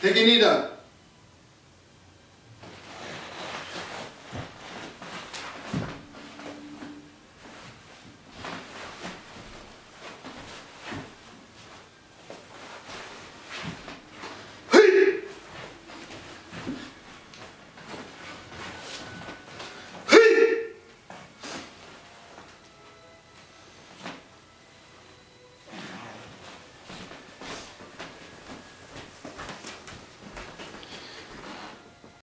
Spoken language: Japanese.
Take your knee down.